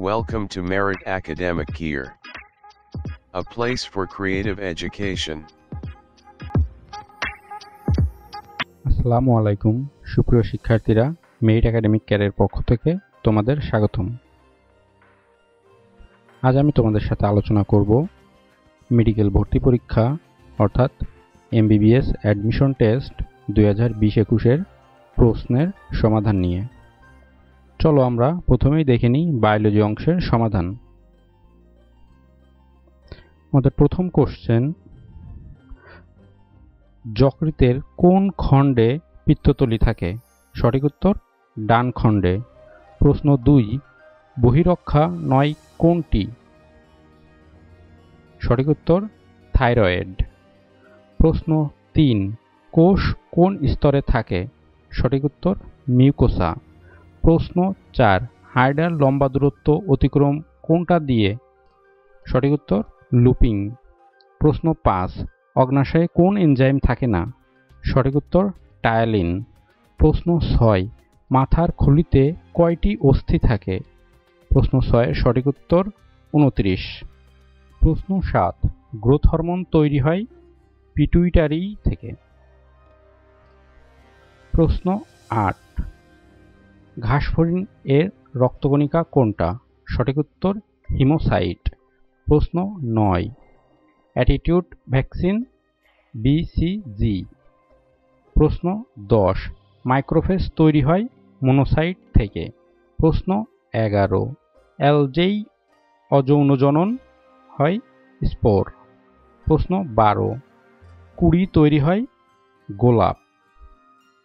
Welcome to Merit Academic Gear, a place for creative education. আসসালামু আলাইকুম সুপ্রিয় শিক্ষার্থীরা মেরিট একাডেমিক ক্যারের পক্ষ থেকে তোমাদের স্বাগতম আজ আমি তোমাদের সাথে আলোচনা করব মেডিকেল ভর্তি পরীক্ষা অর্থাৎ এমবিবিএস অ্যাডমিশন টেস্ট দুই হাজার বিশ একুশের প্রশ্নের সমাধান নিয়ে চলো আমরা প্রথমেই দেখে নিই বায়োলজি অংশের সমাধান। আমাদের প্রথম কোশ্চেন যকৃতের কোন খণ্ডে পিত্ততলি থাকে? সঠিক উত্তর, ডান খণ্ডে। প্রশ্ন দুই, বহিরক্ষা নয় কোনটি? সঠিক উত্তর, থাইরয়েড। প্রশ্ন তিন, কোষ কোন স্তরে থাকে? সঠিক উত্তর, মিউকোসা। প্রশ্ন চার হাইডার লম্বা দূরত্ব অতিক্রম কোনটা দিয়ে? সঠিক উত্তর, লুপিং। প্রশ্ন পাঁচ, অগ্নাশয়ে কোন এনজাইম থাকে না? সঠিক উত্তর, টায়ালিন। প্রশ্ন ছয়, মাথার খুলিতে কয়টি অস্থি থাকে? প্রশ্ন ছয়ের সঠিক উত্তর, উনত্রিশ। প্রশ্ন সাত, গ্রোথ হরমোন তৈরি হয় পিটুইটারি থেকে। প্রশ্ন আট ঘাসফড়িং এর রক্তকণিকা কোনটা? সঠিক উত্তর, হিমোসাইট। প্রশ্ন নয়। অ্যাটিটিউড ভ্যাকসিন বিসিজি প্রশ্ন দশ। মাইক্রোফেস তৈরি হয় মনোসাইট থেকে। প্রশ্ন এগারো। অ্যালজেই অযৌনজনন হয় স্পোর। প্রশ্ন বারো। কুড়ি তৈরি হয় গোলাপ।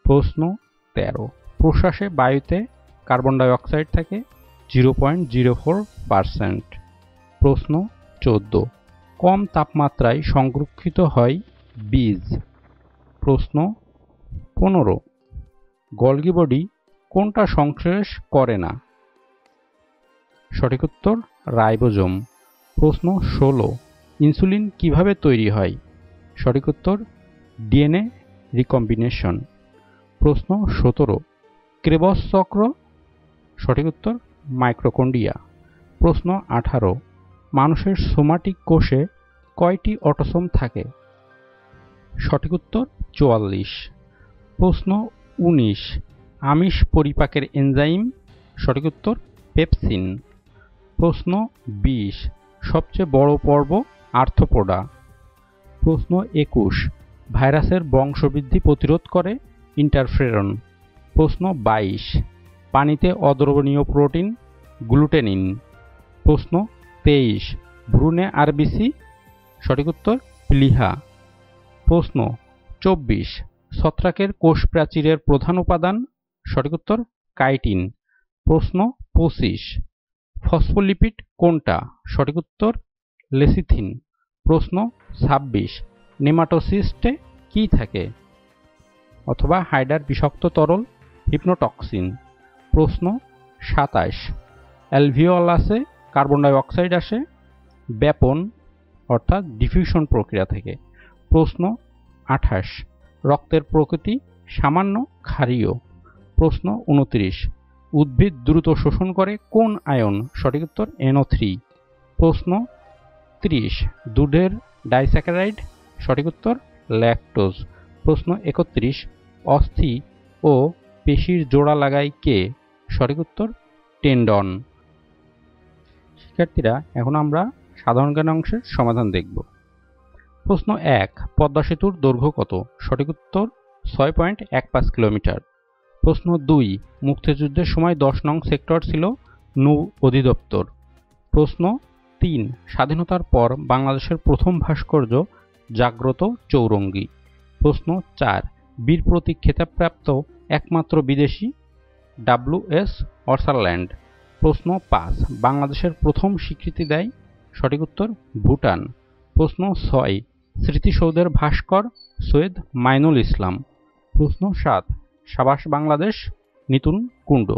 প্রশ্ন তেরো। প্রশ্বাসে বায়ুতে, কার্বন ডাইঅক্সাইড থাকে zero point zero four percent. প্রশ্ন চোদ্দ। কম তাপমাত্রায় সংরক্ষিত হয় বীজ। প্রশ্ন পনেরো। গলগি বডি কোনটা সংশ্লেষ করে না? সঠিক উত্তর, রাইবোজোম। প্রশ্ন ষোলো। ইনসুলিন কীভাবে তৈরি হয়? সঠিক উত্তর, ডিএনএ রিকম্বিনেশন। প্রশ্ন সতেরো। ক্রেবস চক্র সঠিক উত্তর, মাইক্রোকন্ডিয়া। প্রশ্ন আঠারো। মানুষের সোমাটিক কোষে কয়টি অটোসোম থাকে? সঠিক উত্তর, চুয়াল্লিশ। প্রশ্ন উনিশ। আমিষ পরিপাকের এনজাইম? সঠিক উত্তর, পেপসিন। প্রশ্ন বিশ। সবচেয়ে বড় পর্ব আর্থপোডা প্রশ্ন একুশ। ভাইরাসের বংশবৃদ্ধি প্রতিরোধ করে ইন্টারফেরন। প্রশ্ন বাইশ। পানিতে অদ্রবণীয় প্রোটিন, গ্লুটেনিন। প্রশ্ন তেইশ। ভ্রূণে আরবিসি? সঠিক উত্তর প্লিহা। প্রশ্ন চব্বিশ। ছত্রাকের কোষ প্রাচীরের প্রধান উপাদান? সঠিক উত্তর কাইটিন। প্রশ্ন পঁচিশ। ফসফোলিপিড কোনটা? সঠিক উত্তর লেসিথিন। প্রশ্ন ছাব্বিশ। নেমাটোসিস্টে কি থাকে? অথবা হাইডার বিষাক্ত তরল? হিপনোটক্সিন। প্রশ্ন সাতাশ অ্যালভিওল আসে কার্বন ডাইঅক্সাইড আসে, ব্যাপন, অর্থাৎ ডিফিউশন প্রক্রিয়া থেকে। প্রশ্ন, আঠাশ। রক্তের প্রকৃতি সামান্য ক্ষারীয়। প্রশ্ন, উনত্রিশ। উদ্ভিদ দ্রুত শোষণ করে কোন আয়ন? সঠিক উত্তর এনও থ্রি। প্রশ্ন, ত্রিশ। দুধের ডাইস্যাকারাইড? সঠিক উত্তর, ল্যাকটোজ। প্রশ্ন, একত্রিশ। অস্থি ও পেশির জোড়া লাগায় কে? সঠিক উত্তর, টেন্ডন। শিক্ষার্থীরা, এখন আমরা সাধারণ জ্ঞান অংশের সমাধান দেখব। প্রশ্ন এক, পদ্মা সেতুর দৈর্ঘ্য কত? সঠিক উত্তর, ছয় পয়েন্ট এক পাঁচ কিলোমিটার। প্রশ্ন দুই, মুক্তিযুদ্ধের সময় দশ নং সেক্টর ছিল নৌ অধিদপ্তর। প্রশ্ন তিন, স্বাধীনতার পর বাংলাদেশের প্রথম ভাস্কর্য জাগ্রত চৌরঙ্গী। প্রশ্ন চার বীর প্রতীক খেতাবপ্রাপ্ত একমাত্র বিদেশি ডাব্লু এস অর্সারল্যান্ড। প্রশ্ন পাঁচ। বাংলাদেশের প্রথম স্বীকৃতি দেয় সঠিক উত্তর ভুটান। প্রশ্ন ছয়। স্মৃতিসৌধের ভাস্কর সৈয়দ মাইনুল ইসলাম। প্রশ্ন সাত। সাবাস বাংলাদেশ, নিতুন কুণ্ড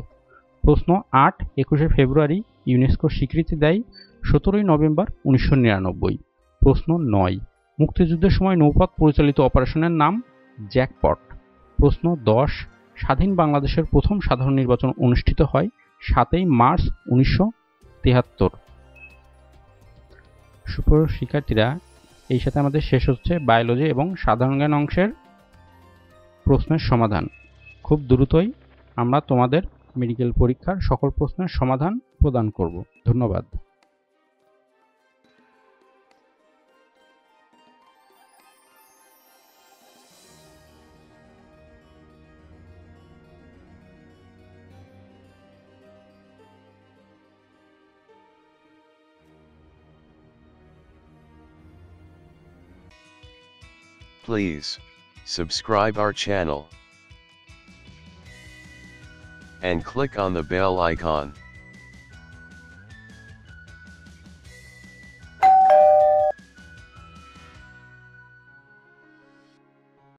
প্রশ্ন আট। একুশে ফেব্রুয়ারি ইউনেস্কো স্বীকৃতি দেয় সতেরোই নভেম্বর উনিশশো নিরানব্বই। প্রশ্ন নয়। মুক্তিযুদ্ধের সময় নৌপথ পরিচালিত অপারেশনের নাম জ্যাকপট। প্রশ্ন দশ। স্বাধীন বাংলাদেশের প্রথম সাধারণ নির্বাচন অনুষ্ঠিত হয় সাতই মার্চ উনিশশো তিহাত্তর। সুপ্র শিক্ষার্থীরা, এই সাথে আমাদের শেষ হচ্ছে বায়োলজি এবং সাধারণ জ্ঞান অংশের প্রশ্নের সমাধান। খুব দ্রুতই আমরা তোমাদের মেডিকেল পরীক্ষার সকল প্রশ্নের সমাধান প্রদান করব। ধন্যবাদ। Please, subscribe our channel. And click on the bell icon.